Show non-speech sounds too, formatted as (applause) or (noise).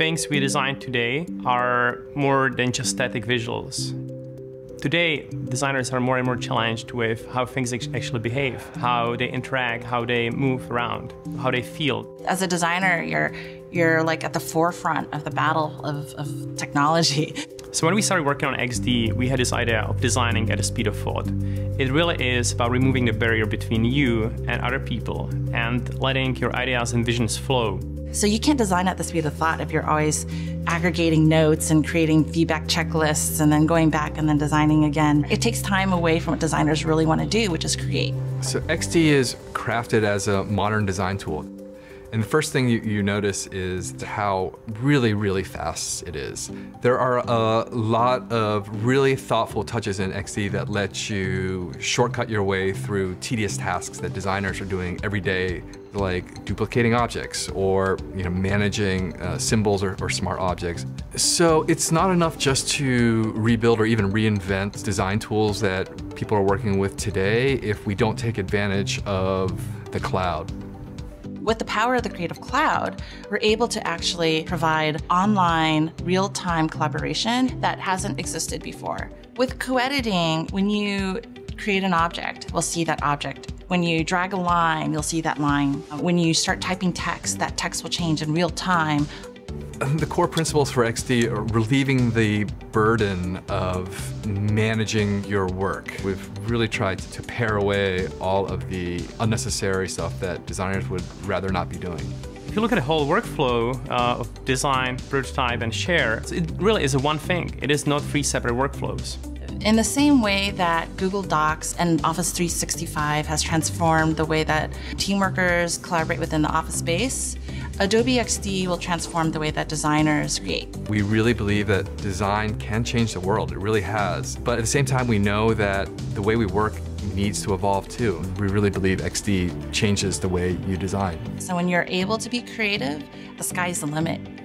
things we design today are more than just static visuals. Today, designers are more and more challenged with how things actually behave, how they interact, how they move around, how they feel. As a designer, you're you're like at the forefront of the battle of, of technology. (laughs) So when we started working on XD, we had this idea of designing at the speed of thought. It really is about removing the barrier between you and other people and letting your ideas and visions flow. So you can't design at the speed of thought if you're always aggregating notes and creating feedback checklists and then going back and then designing again. It takes time away from what designers really want to do, which is create. So XD is crafted as a modern design tool. And the first thing you, you, notice is how really, really fast it is. There are a lot of really thoughtful touches in XD that let you shortcut your way through tedious tasks that designers are doing every day, like duplicating objects or you know, managing uh, symbols or, or smart objects. So it's not enough just to rebuild or even reinvent design tools that people are working with today if we don't take advantage of the cloud. With the power of the Creative Cloud, we're able to actually provide online, real-time collaboration that hasn't existed before. With co-editing, when you create an object, we'll see that object. When you drag a line, you'll see that line. When you start typing text, that text will change in real time the core principles for XD are relieving the burden of managing your work. We've really tried to pare away all of the unnecessary stuff that designers would rather not be doing. If you look at the whole workflow uh, of design, prototype, and share, it really is one thing. It is not three separate workflows. In the same way that Google Docs and Office 365 has transformed the way that team workers collaborate within the office space, Adobe XD will transform the way that designers create. We really believe that design can change the world. It really has. But at the same time, we know that the way we work needs to evolve too. We really believe XD changes the way you design. So when you're able to be creative, the sky's the limit.